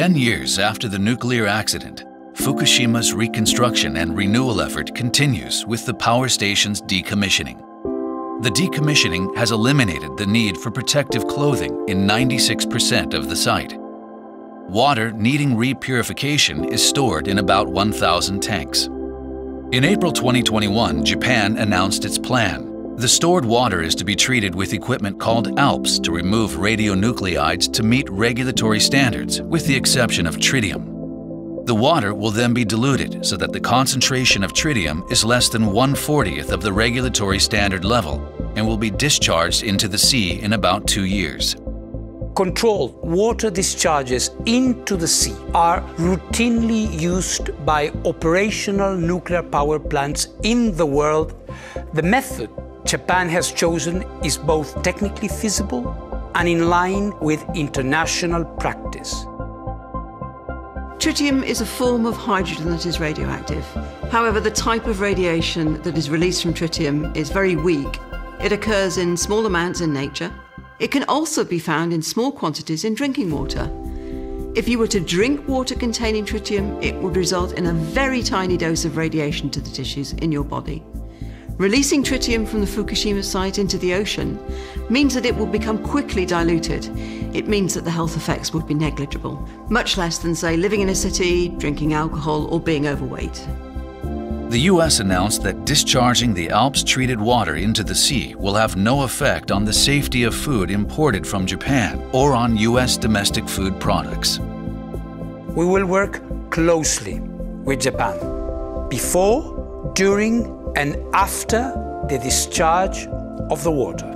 Ten years after the nuclear accident, Fukushima's reconstruction and renewal effort continues with the power station's decommissioning. The decommissioning has eliminated the need for protective clothing in 96% of the site. Water needing repurification is stored in about 1,000 tanks. In April 2021, Japan announced its plan the stored water is to be treated with equipment called ALPS to remove radionuclides to meet regulatory standards, with the exception of tritium. The water will then be diluted so that the concentration of tritium is less than 140th of the regulatory standard level and will be discharged into the sea in about two years. Controlled water discharges into the sea are routinely used by operational nuclear power plants in the world. The method Japan has chosen is both technically feasible and in line with international practice. Tritium is a form of hydrogen that is radioactive. However, the type of radiation that is released from tritium is very weak. It occurs in small amounts in nature. It can also be found in small quantities in drinking water. If you were to drink water containing tritium, it would result in a very tiny dose of radiation to the tissues in your body. Releasing tritium from the Fukushima site into the ocean means that it will become quickly diluted. It means that the health effects would be negligible, much less than, say, living in a city, drinking alcohol, or being overweight. The U.S. announced that discharging the ALPS treated water into the sea will have no effect on the safety of food imported from Japan or on U.S. domestic food products. We will work closely with Japan before, during, and after the discharge of the water.